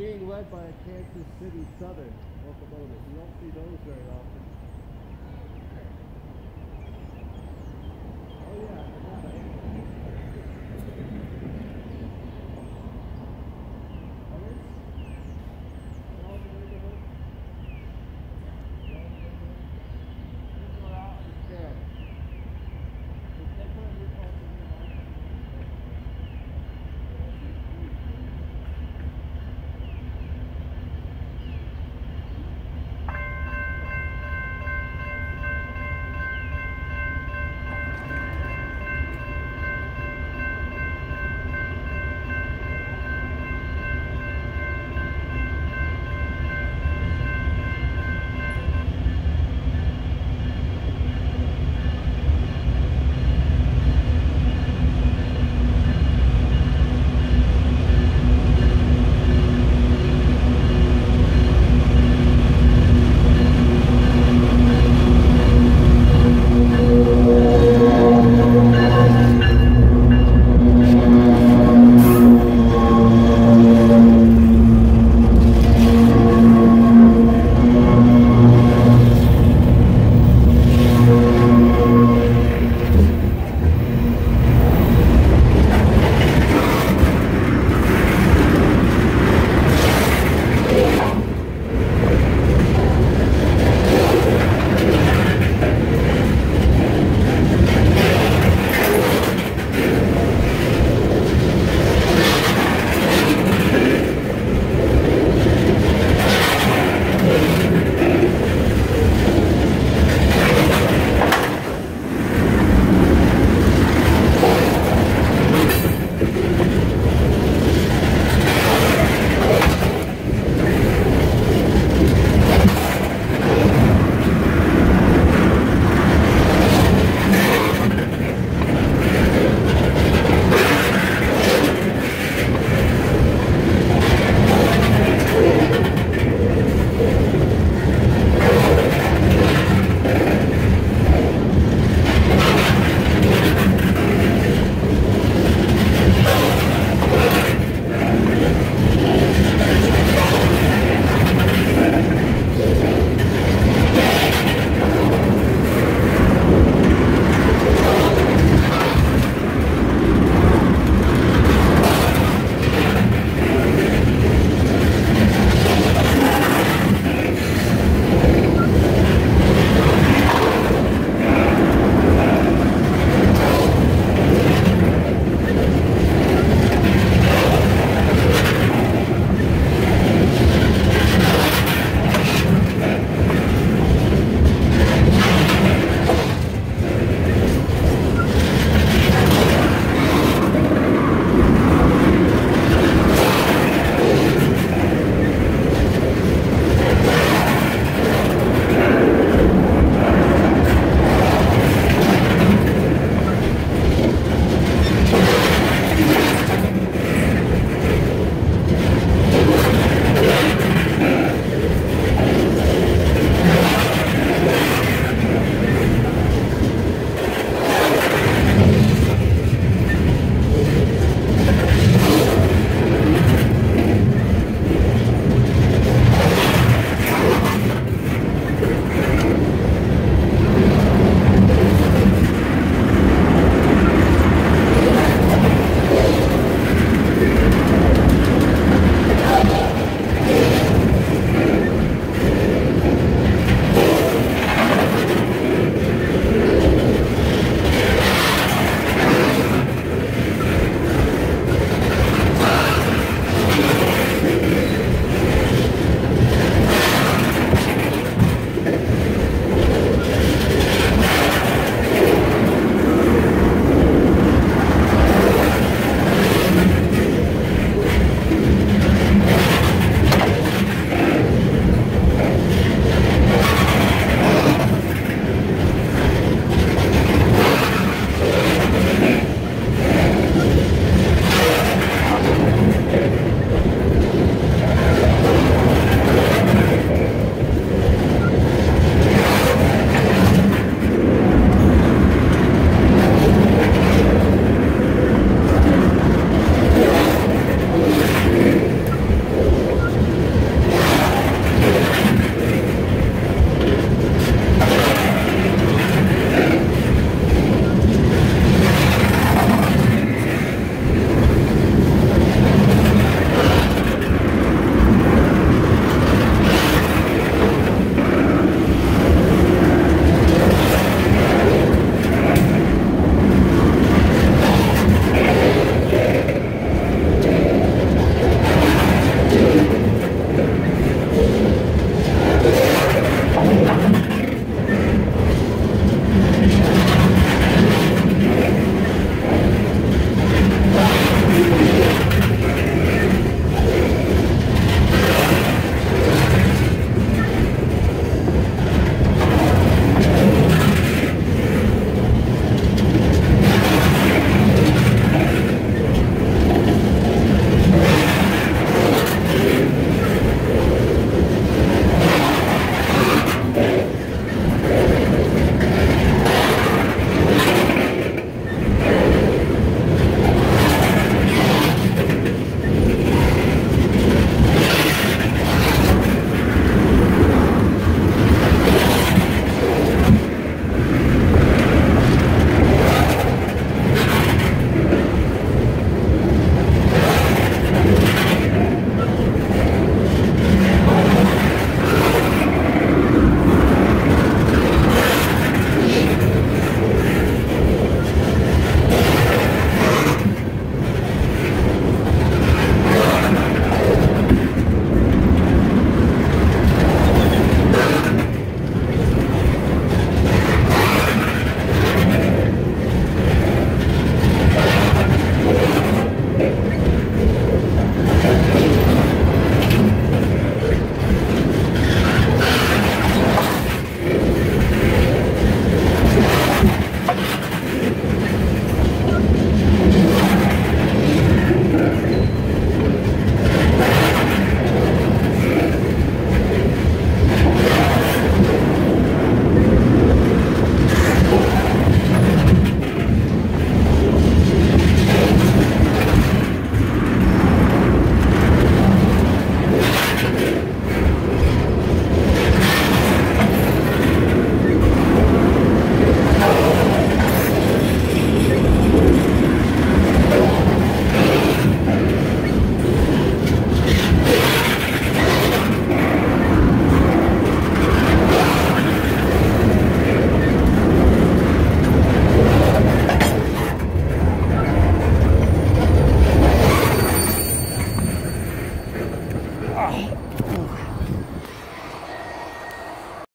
being led by a Kansas City Southern locomotive. You don't see those very often.